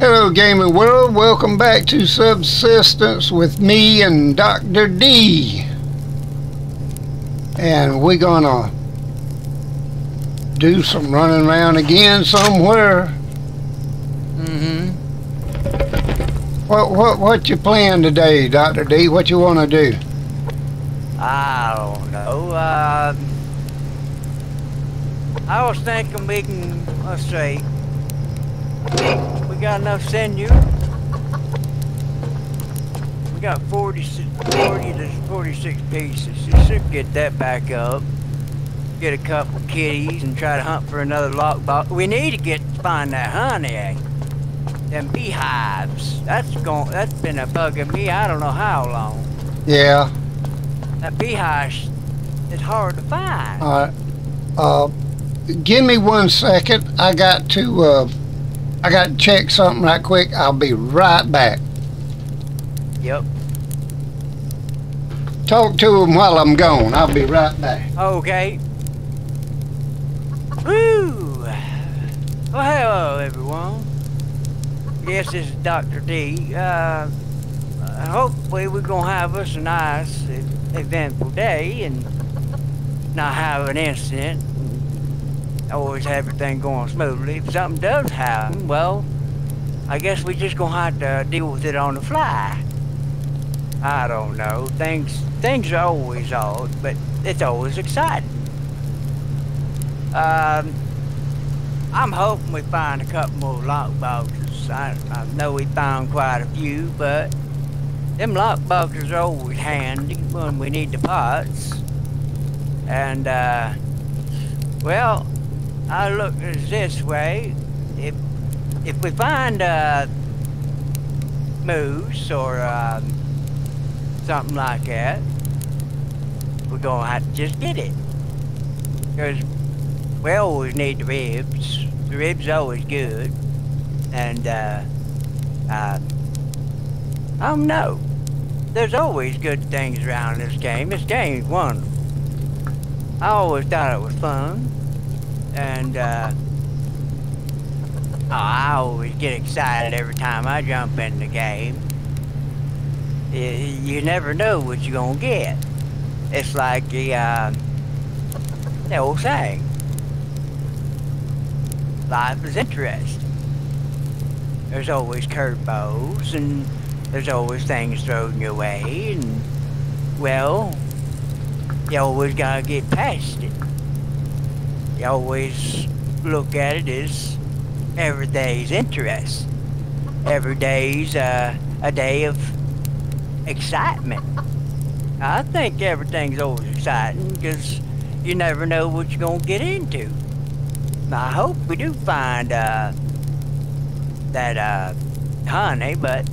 Hello, gaming world. Welcome back to Subsistence with me and Dr. D. And we're gonna do some running around again somewhere. Mm-hmm. What what what you plan today, Dr. D? What you wanna do? I don't know. Uh, I was thinking we can, let's see, we got enough sinew. We got 40, 40 to 46 pieces. You should get that back up. Get a couple of kitties and try to hunt for another lockbox. We need to get find that honey. Eh? Them beehives. That's going. That's been a bugging me. I don't know how long. Yeah. That beehive is hard to find. All right. Uh, give me one second. I got to uh, I got to check something right quick. I'll be right back. Yep. Talk to him while I'm gone. I'll be right back. Okay. Woo! Well, hello, everyone. Yes, this is Dr. D. Uh, hopefully we're going to have us a nice, eventful day and not have an incident. Always have everything going smoothly. If something does happen, well, I guess we just to have to deal with it on the fly. I don't know. Things things are always odd, but it's always exciting. Um, I'm hoping we find a couple more lock boxes. I, I know we found quite a few, but them lock boxes are always handy when we need the parts. And, uh, well, I look this way. If, if we find, uh, moose or, um, something like that, we're gonna have to just get it. Because we always need the ribs. The ribs are always good. And, uh, uh, I don't know. There's always good things around this game. This game's wonderful. I always thought it was fun. And, uh, oh, I always get excited every time I jump in the game. You never know what you're gonna get. It's like the, uh, the old saying. Life is interesting. There's always curveballs and there's always things thrown your way and, well, you always gotta get past it. You always look at it as every day's interest. Every day's uh, a day of excitement. I think everything's always exciting because you never know what you're going to get into. I hope we do find uh, that uh, honey, but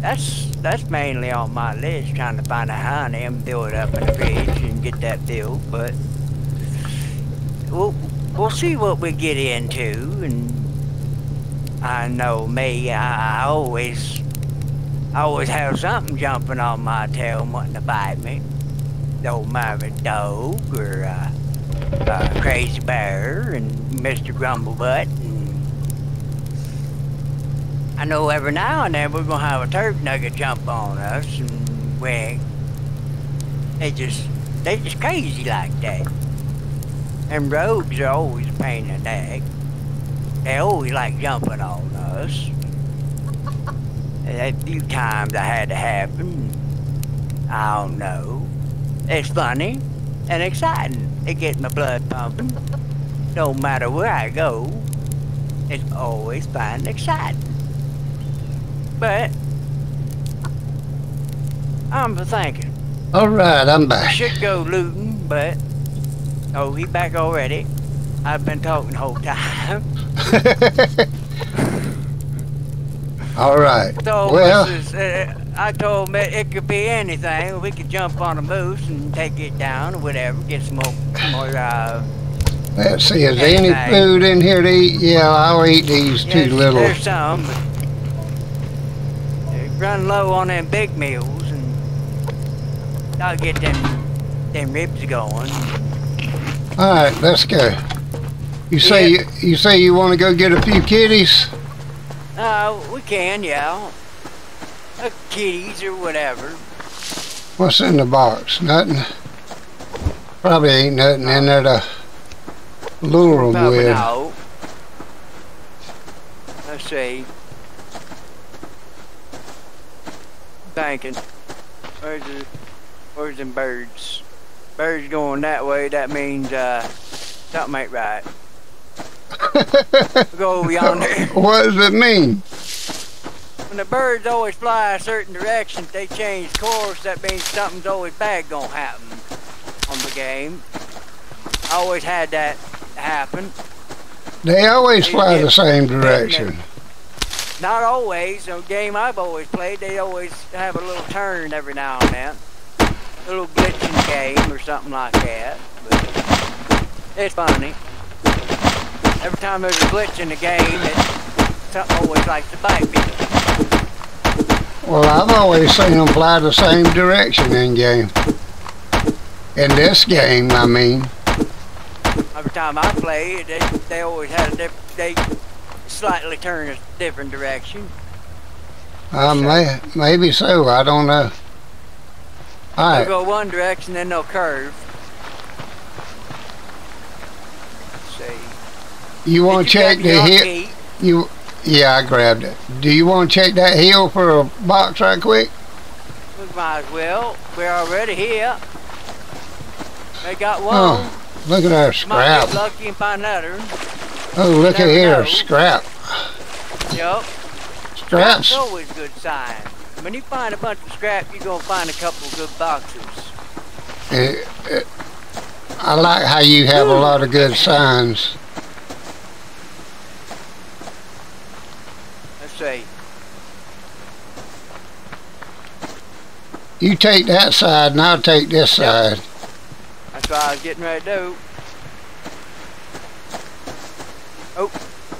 that's that's mainly on my list, trying to find a honey and build it up in the fridge and get that filled, but we'll, we'll see what we get into, and I know me, I, I always I always have something jumping on my tail wanting to bite me. Matter if dog or uh, Crazy Bear and Mr. Grumblebutt. And I know every now and then we're going to have a turkey nugget jump on us and we they just, they just crazy like that. And rogues are always a pain in the neck. They always like jumping on us. A few times I had to happen. I don't know. It's funny and exciting. It gets my blood pumping. No matter where I go, it's always fun and exciting. But I'm thinking. All right, I'm back. I should go looting, but oh, he back already. I've been talking the whole time. All right. So well, is, uh, I told him it could be anything. We could jump on a moose and take it down or whatever. Get some more, more uh, let's see. Is there any food in here to eat? Yeah, I'll eat these two there's, little. There's some, but they run low on them big meals, and I'll get them them ribs going. All right, let's go. You say Yeah. you, you say you want to go get a few kitties? Uh, we can, yeah. Uh, kitties or whatever. What's in the box? Nothing. Probably ain't nothing in there to lure them with. not. Let's see. Banking. Where's the, where's the birds? Birds going that way, that means, uh, something ain't right. Go over yonder. what does it mean? When the birds always fly a certain direction, if they change course, that means something's always bad gonna happen on the game. I always had that happen. They always They fly the same direction. Not always. A game I've always played, they always have a little turn every now and then. A little glitch in the game or something like that. But it's funny. Every time there's a glitch in the game, it, something always likes to bite me. Well, I've always seen them fly the same direction in game. In this game, I mean. Every time I play, they, they always had a different. they slightly turn a different direction. Uh, may, maybe so. I don't know. They'll go one direction, then they'll curve. Let's see. You want to check the hill? You, yeah, I grabbed it. Do you want to check that hill for a box right quick? We might as well. We're already here. They got one. Oh, look at our Might scrap. get lucky and find another. Oh, look at here, know. scrap. Yep. Scraps. That's always a good sign. When you find a bunch of scrap, you're gonna find a couple of good boxes. Eh, eh, I like how you have a lot of good signs. Let's see. You take that side and I'll take this Yep. side. That's what I was getting ready to do. Oh,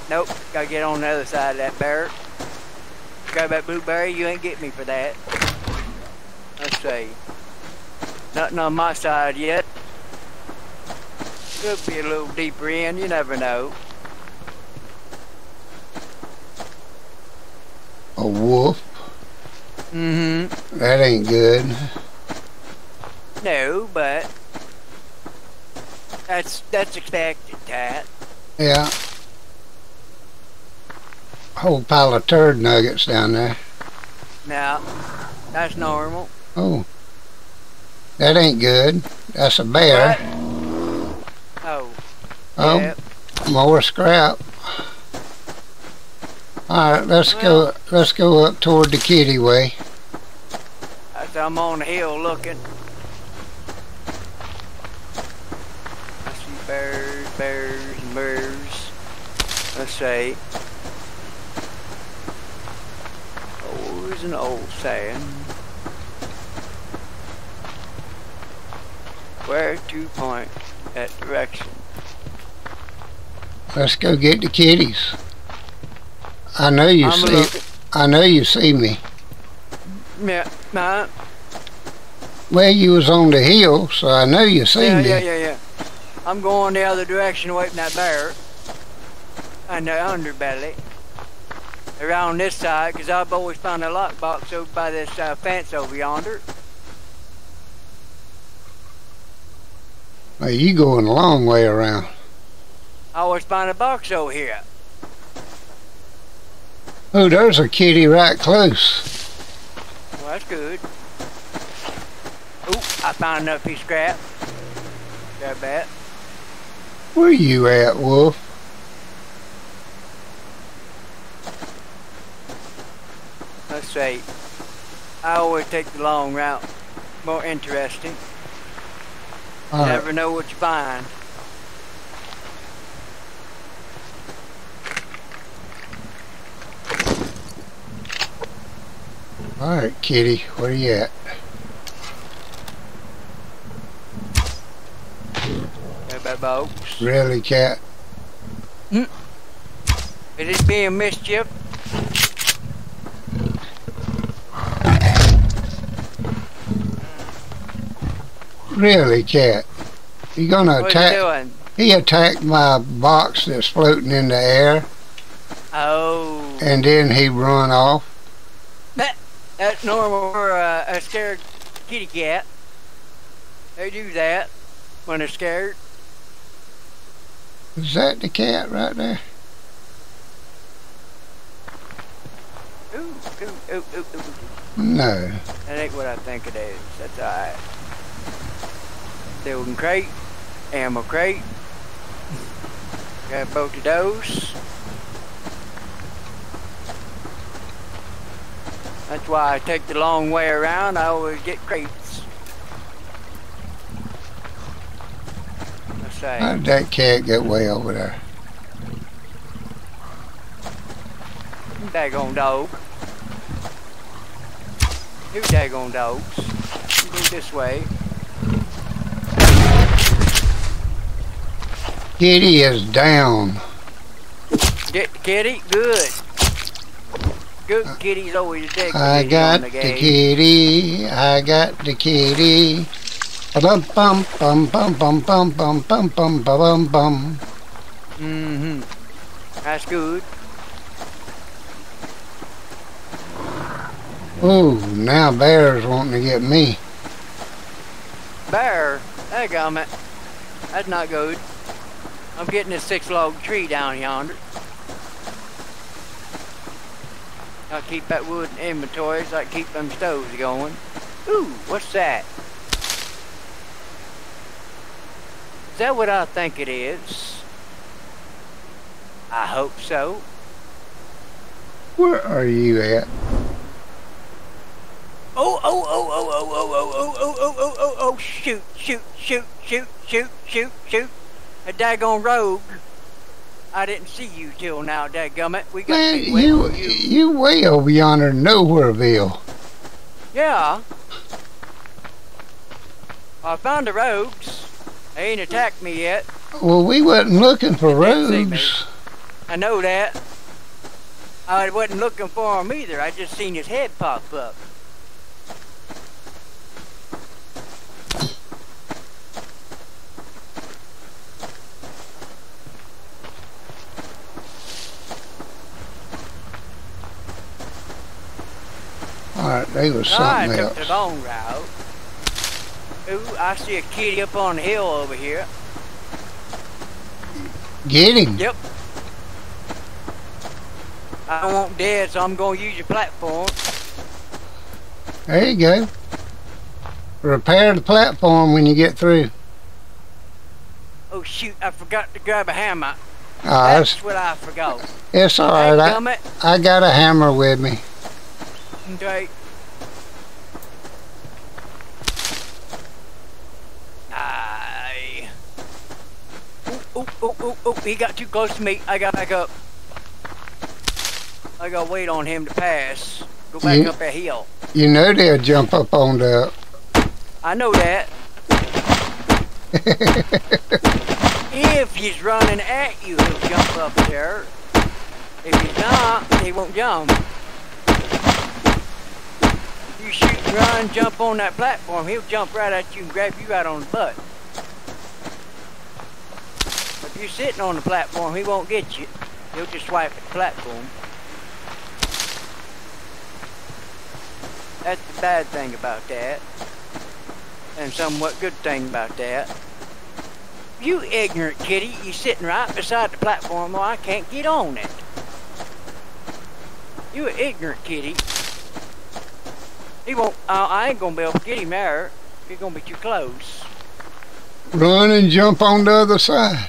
nope. Gotta get on the other side of that barrel. Grab that blueberry. You ain't get me for that. Let's see. Nothing on my side yet. Could be a little deeper in. You never know. A wolf. Mm-hmm. That ain't good. No, but that's that's expected, Tat. Yeah. Whole pile of turd nuggets down there. Now, that's normal. Oh. That ain't good. That's a bear. Oh. Oh, yeah. more scrap. Alright, let's go let's go up toward the kitty way. I'm on the hill looking. I see bears, bears, and bears. Let's see. Oh, there's an old saying. Where to point at direction? Let's go get the kitties. I know you I'm see. I know you see me. Yeah, nah, Well you was on the hill, so I know you see yeah, me. yeah, yeah, yeah. I'm going the other direction away from that bear. And the underbelly. Around this side, because I've always found a lockbox over by this uh, fence over yonder. Well, you going a long way around. I always find a box over here. Oh, there's a kitty right close. Well, that's good. Oop, I found another piece of scrap. Grab that. Where you at, Wolf? Let's see. I always take the long route. More interesting. All right. Never know what you find. All right, kitty, where are you at? Grab that box. Really, cat? Mm. It is being mischief. Really, cat? You gonna What attack? are you doing? He attacked my box that's floating in the air. Oh. And then he run off. That, that's normal for uh, a scared kitty cat. They do that when they're scared. Is that the cat right there? Ooh, ooh, ooh, ooh, ooh. No. That ain't what I think it is. That's alright. Building crate, ammo crate. Got both of those. That's why I take the long way around. I always get crates. Let's say. That cat get way over there? Daggone dog. You daggone dogs. You go this way. Kitty is down. Get the kitty? Good. Good kitty's always dead. I got the kitty. I got the kitty. Bum bum bum bum bum bum bum bum bum bum bum. Mm-hmm. That's good. Ooh, now bear's wanting to get me. Bear. Daggum it. That's not good. I'm getting a six log tree down yonder. I'll keep that wood in inventory so I keep them stoves going. Ooh, what's that? Is that what I think it is? I hope so. Where are you at? Oh, oh, oh, oh, oh, oh, oh, oh, oh, oh, oh, oh, oh, shoot, shoot, shoot, shoot, shoot, shoot, shoot. A daggone rogue. I didn't see you till now, dadgummit. We got Man, you you. you way over yonder nowhereville. Yeah. I found the rogues. They ain't attacked me yet. Well, we wasn't looking for didn't see me. rogues. I know that. I wasn't looking for him either. I just seen his head pop up. Right, they was I something took the long route. Ooh, I see a kitty up on the hill over here. Get him. Yep. I don't want dead, so I'm gonna use your platform. There you go. Repair the platform when you get through. Oh shoot, I forgot to grab a hammer. Ah, That's it's, what I forgot. it's all right. I. I got a hammer with me. Okay. Ooh, ooh, ooh, ooh, he got too close to me. I got back up. I gotta wait on him to pass. Go back Yeah. up that hill. You know they'll jump up on the. I know that. if he's running at you, he'll jump up there. If he's not, he won't jump. If you shoot and run, jump on that platform, he'll jump right at you and grab you right on the butt. You're sitting on the platform, he won't get you. He'll just swipe at the platform. That's the bad thing about that and somewhat good thing about that. You ignorant kitty, you sitting right beside the platform while I can't get on it. You ignorant kitty. He won't, I ain't gonna be able to get him there. You're gonna be too close. Run and jump on the other side.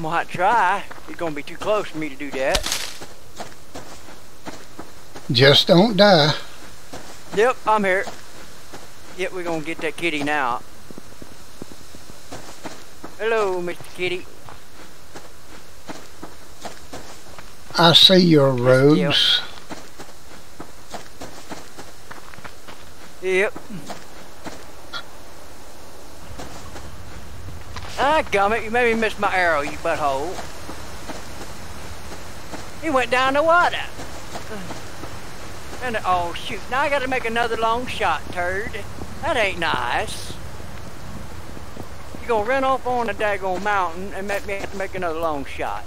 I'm gonna try. You're gonna be too close for me to do that. Just don't die. Yep, I'm here. Yep, we're gonna get that kitty now. Hello, Mr. Kitty. I see your rogues. Yep. Ah, gummit, you made me miss my arrow, you butthole. He went down the water. And oh shoot, now I gotta make another long shot, turd. That ain't nice. You're gonna run off on the daggone mountain and make me have to make another long shot.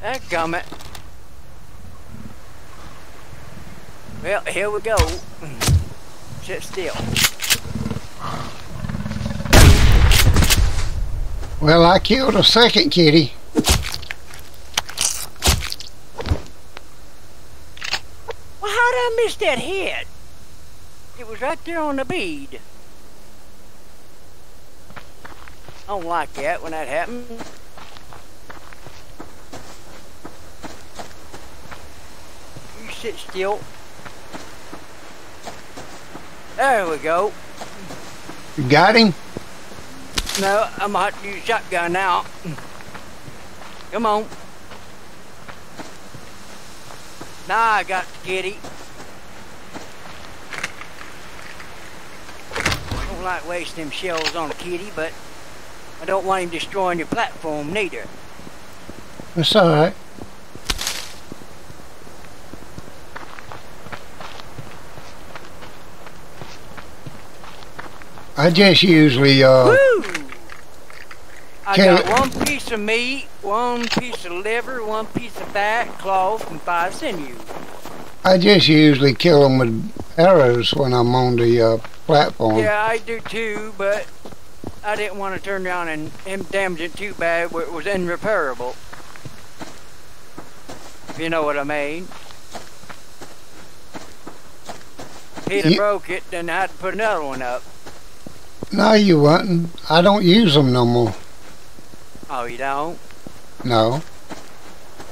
That gummit. Well, here we go. Sit still. Well, I killed a second kitty. Well, how did I miss that head? It was right there on the bead. I don't like that when that happens. You sit still. There we go. You got him? No, I'm gonna have to use shotgun now. Come on. Now I got the kitty. Don't like wasting them shells on a kitty, but I don't want him destroying your platform neither. That's all I just usually uh Woo! I got one piece of meat, one piece of liver, one piece of fat, cloth, and five sinews. I just usually kill them with arrows when I'm on the uh, platform. Yeah, I do too, but I didn't want to turn around and, and damage it too bad where it was irreparable. If you know what I mean. If he'd have broke it, then I had to put another one up. No, you wouldn't. I don't use them no more. Oh, you don't? No.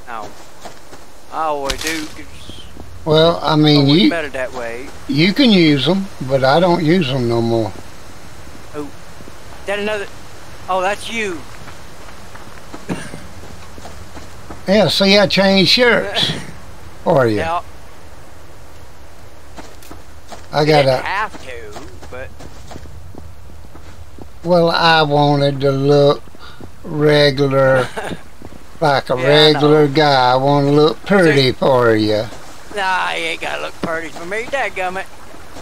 No. Oh, I do. Well, I mean, you better that way. you can use them, but I don't use them no more. Oh, that another... Oh, that's you. Yeah, see, I changed shirts for you. Yeah, I got a. have to, but... Well, I wanted to look regular, like a Yeah, regular guy. I want to look pretty for you. Nah, you ain't gotta look pretty for me, dadgummit.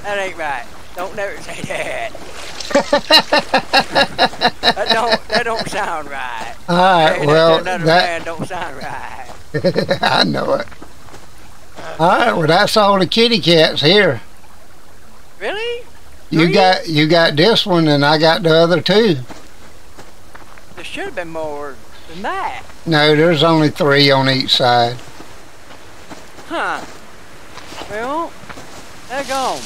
That ain't right. Don't never say that. that don't that don't sound right. All right, that well, another that don't sound right. I know it. All right, well, that's all the kitty cats here. Really? You Three? got you got this one, and I got the other two. There should have been more than that. No, there's only three on each side. Huh. Well, they're gone.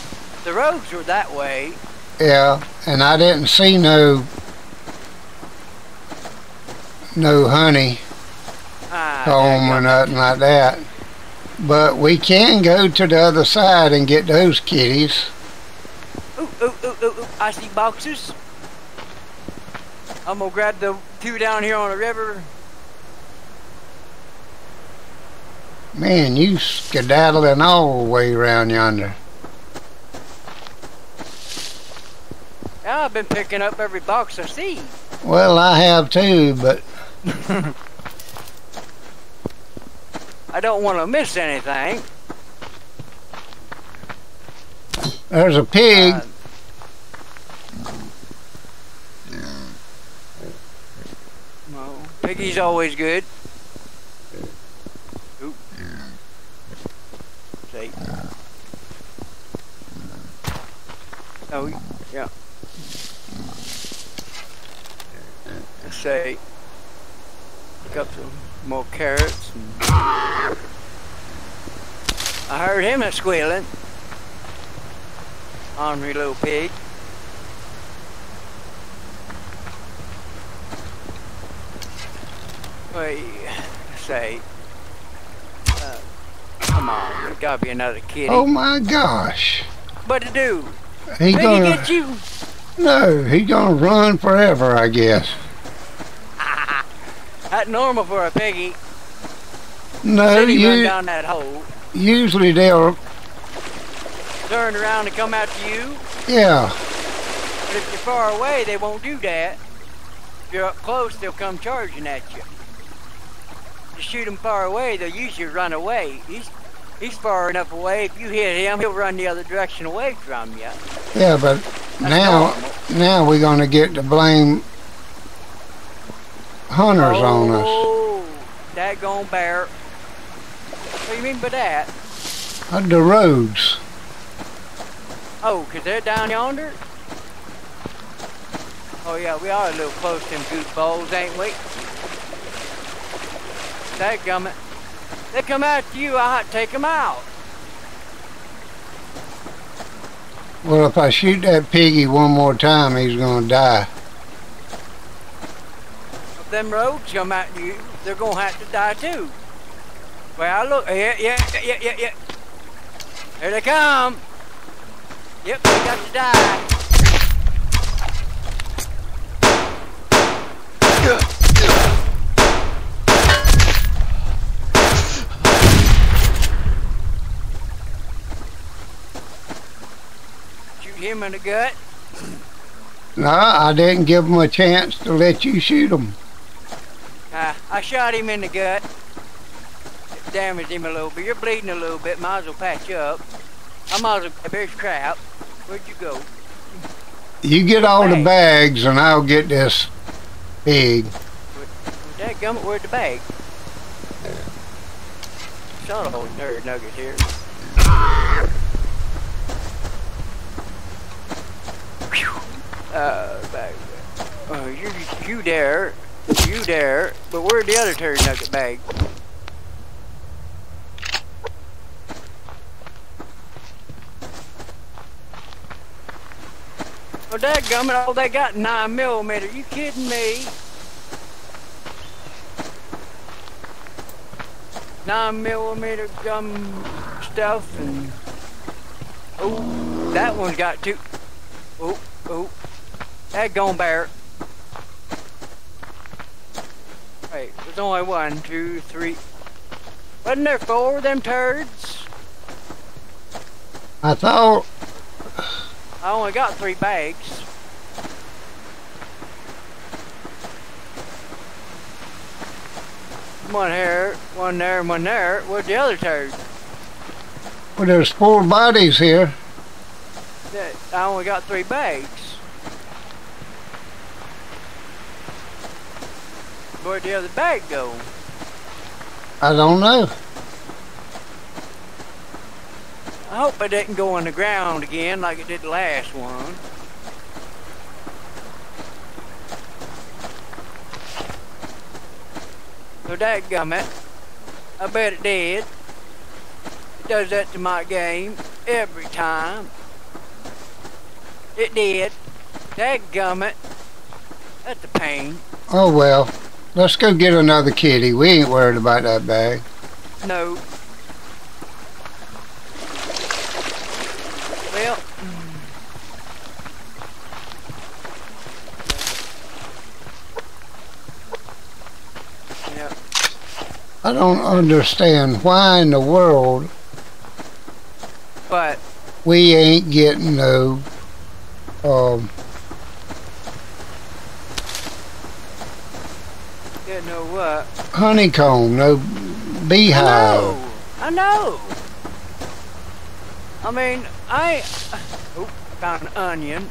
The roads were that way. Yeah, and I didn't see no no honey Ah, comb or nothing like that. But we can go to the other side and get those kitties. Ooh, ooh, ooh, ooh, ooh. I see boxes. I'm gonna grab the two down here on the river. Man, you skedaddling all the way around yonder. Yeah, I've been picking up every box I see. Well, I have too, but I don't want to miss anything. there's a pig. Uh, well, piggy's always good. Oop. See. Oh, yeah. Let's say, pick up some more carrots. And I heard him a squealing. Ornery little pig. Wait, say, uh, come on, there's gotta be another kitty. Oh my gosh. What to do? He Did gonna get you? no, he gonna run forever, I guess. That's normal for a piggy. No, you, down that hole, usually they'll turn around and come after you. yeah. But if you're far away, they won't do that. If you're up close, they'll come charging at you. You shoot them far away, they'll usually run away. These He's far enough away. If you hit him, he'll run the other direction away from you. Yeah, but now, normal. now we're gonna get to blame hunters on us. Oh, that gonna bear. What do you mean by that? Uh, The rogues. Oh, 'cause they're down yonder? Oh yeah, we are a little close to them goofballs, ain't we? Dadgummit. They come after you, I'll take them out. Well, if I shoot that piggy one more time, he's gonna die. If them rogues come after you, they're gonna have to die too. Well, I look, yeah, yeah, yeah, yeah, yeah. Here they come. Yep, they got to die. Him in the gut. No, I didn't give him a chance to let you shoot him. Uh, I shot him in the gut. Damaged him a little bit. You're bleeding a little bit. Might as well patch you up. I might as well. There's crap. Where'd you go? You get all the Bag. bags, and I'll get this pig. Dadgummit, where'd the bag? Shot a whole nerd nugget here. Uh, bag. Oh, you, you there. You there. But where'd the other turd nugget bag? Oh, dadgummit, all they got 9 millimeter. You kidding me? nine millimeter gum stuff and oh that one's got two oh oh that gone bear. Wait there's only one two three. Wasn't there four of them turds? I thought, I only got three bags. One here one there and one there. Where's the other turd? Well, there's four bodies here. I only got three bags. Where'd the other bag go? I don't know. I hope it didn't go on the ground again like it did the last one. So that gummit, I bet it did. It does that to my game every time. It did. That gummit. That's a pain. Oh well, let's go get another kitty. We ain't worried about that bag. No. Well. Yeah. I don't understand why in the world But we ain't getting no um, you honeycomb, no I beehive. know. I know. I mean, I. Oh, found an onion.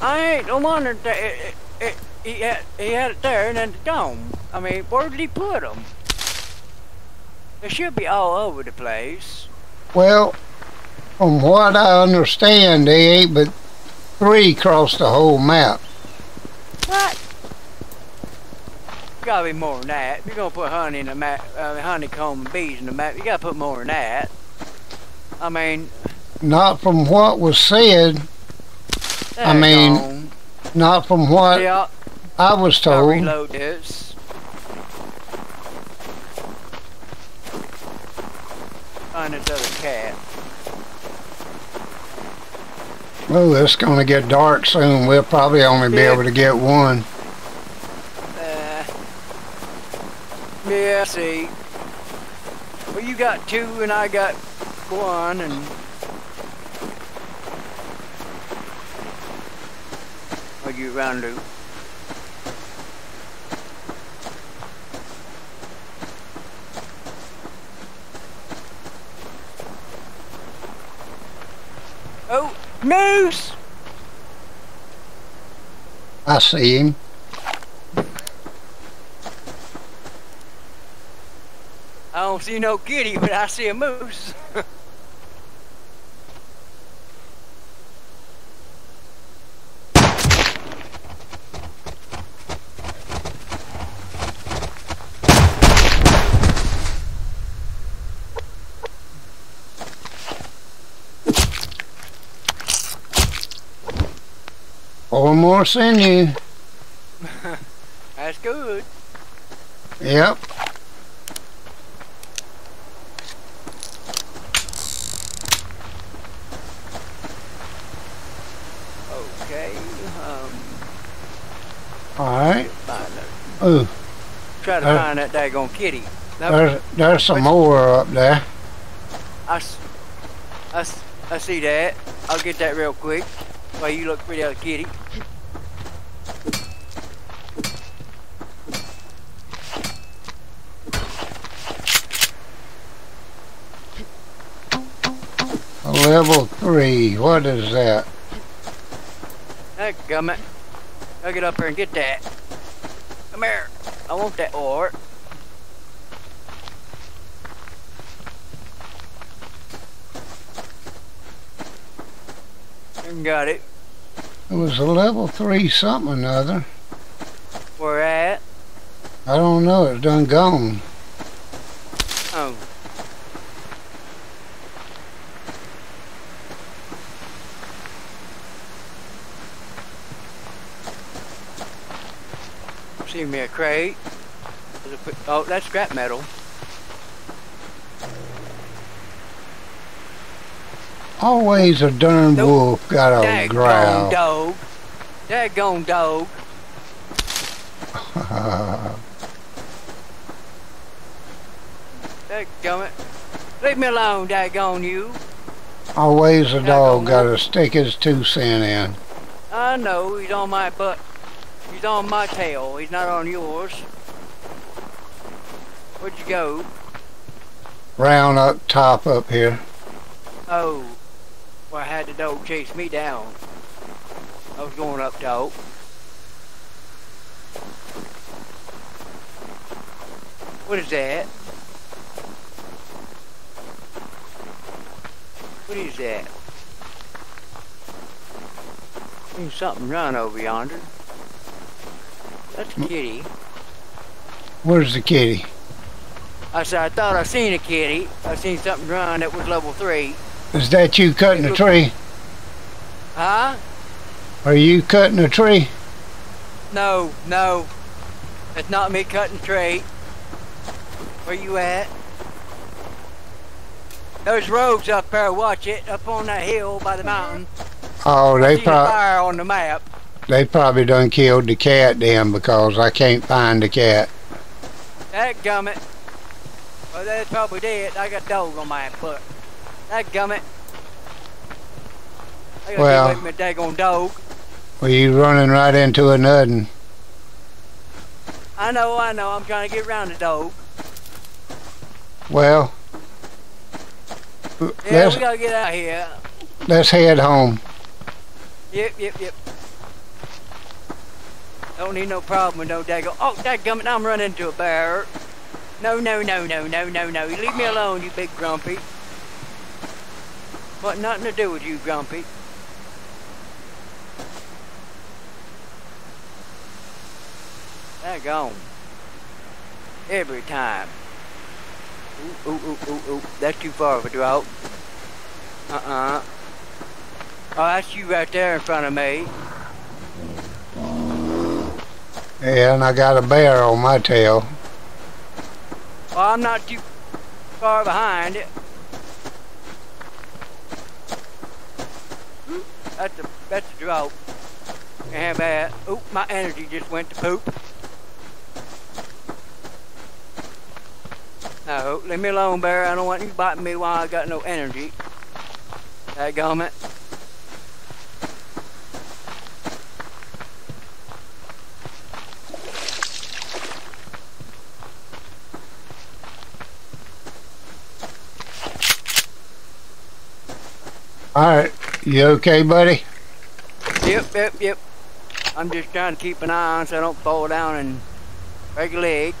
I ain't no wonder that it, it, it, he had he had it there and then it's gone. I mean, where did he put them? They should be all over the place. Well, from what I understand, they ain't but three across the whole map. What? Gotta be more than that. If you're gonna put honey in the map, uh, honeycomb and bees in the map, you gotta put more than that. I mean, Not from what was said, I mean, daggone. not from what yeah, I was told. reload this. Find this other cat. Oh, it's going to get dark soon. We'll probably only be Yeah. able to get one. see. Well, you got two and I got one and... What you round to? Oh, moose! I see him. See no kitty, but I see a moose. Four more sinew. That's good. Yep. Okay. Um, All right. find that. Ooh, Try to Uh, find that daggone kitty. No, there's there's some more up there. I, I, I see that. I'll get that real quick. While you look pretty out kitty. Level three. What is that? That gummit. I'll get up here and get that. Come here. I want that ore. Got it. It was a level three something or another. Where at? I don't know. It's done gone. Oh. See me a crate. Oh, that's scrap metal. Always a darn Nope. wolf got a growl. dog. Daggone dog. Dadgummit. Leave me alone, daggone you. Always a dog got to stick his two cent in. I know, he's on my butt. On my tail. He's not on yours. Where'd you go? Round up top up here. Oh, well, I had the dog chase me down. I was going up top. What is that? What is that? There's something run over yonder. That's a kitty. Where's the kitty? I said, I thought I seen a kitty. I seen something run that was level three. Is that you cutting a tree? Huh? Are you cutting a tree? No, no. That's not me cutting tree. Where you at? Those rogues up there, watch it, up on that hill by the mm-hmm. mountain. Oh, they See the probably fire on the map. They probably done killed the cat then because I can't find the cat. That gummit. Well, they probably did. I got dog on my foot. That gummit. I gotta Well- get away from my daggone dog. Well, you running right into a nuddin. I know, I know. I'm trying to get around the dog. Well, Yeah, we gotta get out of here. let's head home. Yep, yep, yep. Don't need no problem with no dago. Oh, dadgummit, I'm running into a bear. No, no, no, no, no, no, no. You leave me alone, you big grumpy. What nothing to do with you, grumpy. Daggone. Every time. Ooh, ooh, ooh, ooh, ooh. That's too far of a drop. Uh-uh. Oh, that's you right there in front of me. Yeah, and I got a bear on my tail. Well, I'm not too far behind it. That's a that's a drop. Have that. Oop, my energy just went to poop. No, leave me alone, bear. I don't want you biting me while I got no energy. That gummit. All right, You okay, buddy? Yep, yep, yep. I'm just trying to keep an eye on so I don't fall down and break a leg.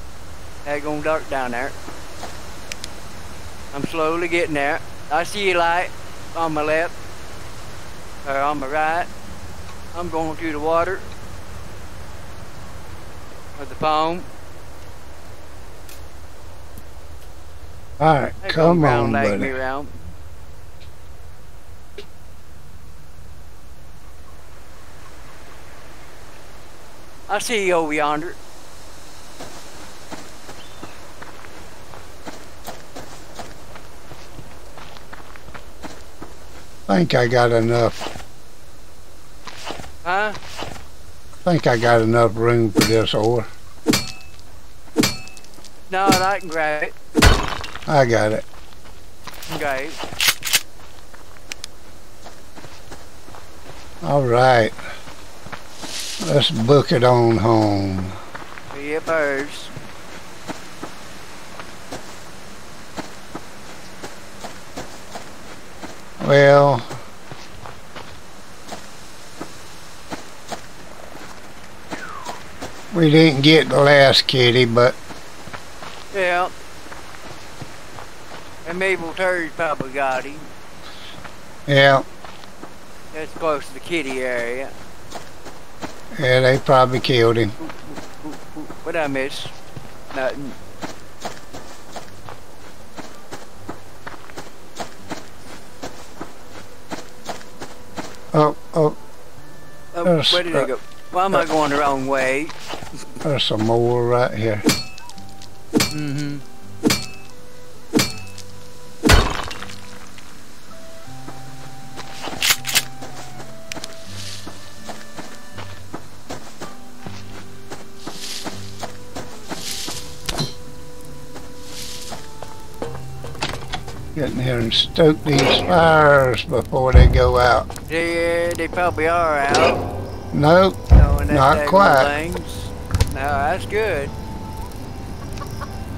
It's gonna dark down there. I'm slowly getting there. I see a light on my left or on my right. I'm going through the water with the foam. All right, come on, buddy. I see you over yonder. think I got enough. Huh? think I got enough room for this ore. No, I can grab it. I got it. Okay. All right. Let's book it on home. Be a birds. Well, we didn't get the last kitty, but Yeah. And Mabel Turd probably got him. yeah, That's close to the kitty area. Yeah, they probably killed him. What I miss? Nothing. Oh, oh, Oh, There's, where did uh, they go? Why am I going the wrong way? there's some more right here. Mm-hmm. Here and stoke these fires before they go out. Yeah, they probably are out. Nope, Not quite. Things. No, that's good.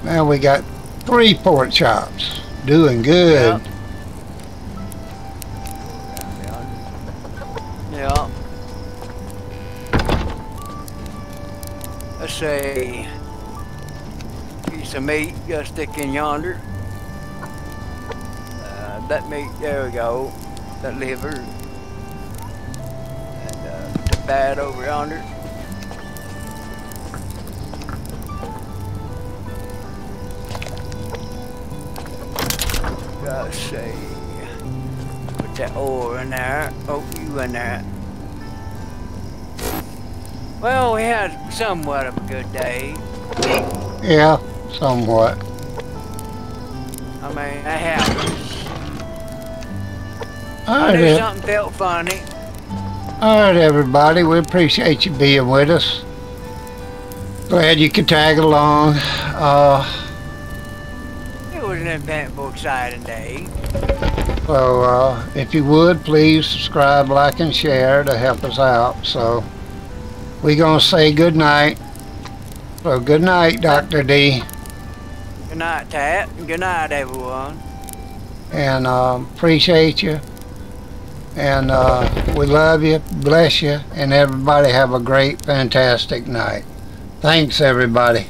now we got three pork chops. Doing good. Yeah. Let's say piece of meat got to stick in yonder. That meat, there we go. That liver. And uh, the fat over yonder. Gotta say, put that ore in there. Oh, you in there. Well, we had somewhat of a good day. Yeah, somewhat. I mean, that happens. All I right, knew something felt funny. all right, everybody. We appreciate you being with us. Glad you could tag along. Uh, It was an eventful, exciting day. so, uh, if you would, please subscribe, like, and share to help us out. So, we're gonna say good night. So, good night, Dr. D. Good night, Tat. and Good night, everyone. and um, appreciate you. And uh, we love you, bless you, and everybody have a great, fantastic night. Thanks, everybody.